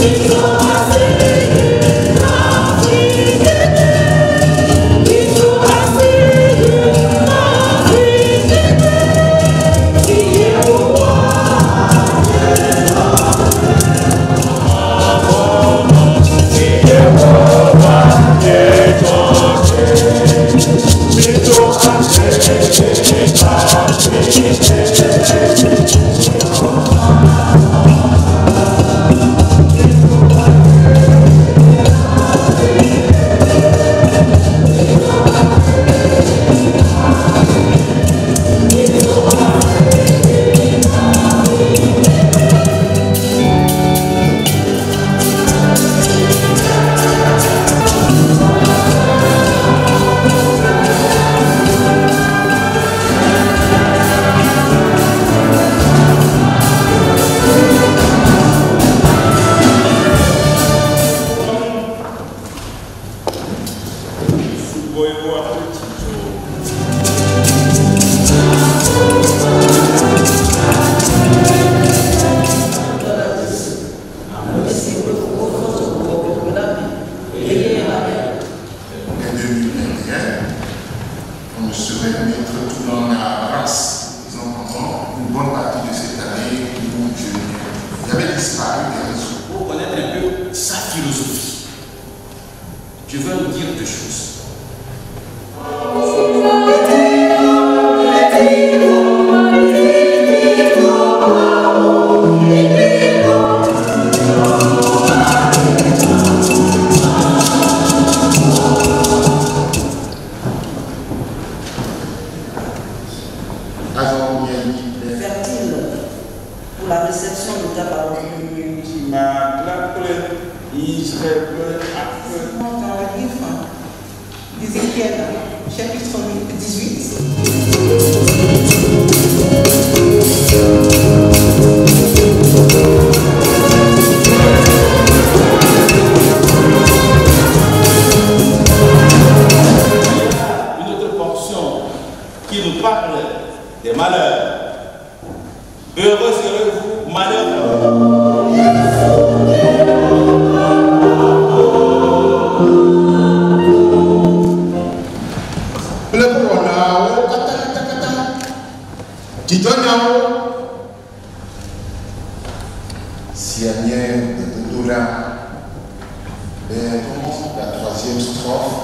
Jesus, I say. Je veux vous dire deux choses. Fertile pour la réception de ta parole. Ézéchiel chapitre 18. des malheurs. Heureux serez-vous, malheureux. Kitonyao Sianière de Doudoula, commence la troisième strophe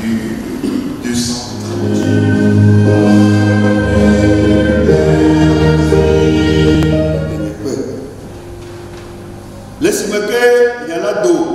du 230. Laisse-moi que il y a là d'eau.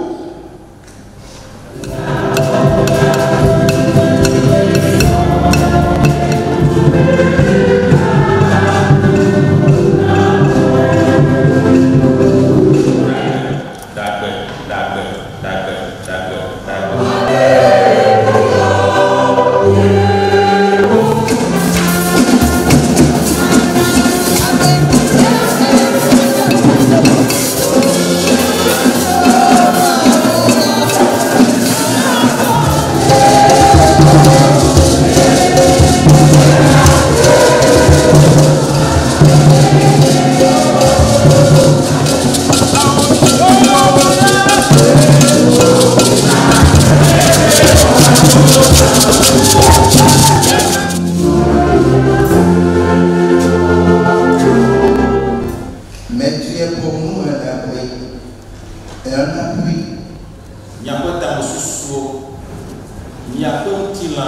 nkɔmnu é ɛnabui miaƒe ta me susuwo miaƒe ŋutilã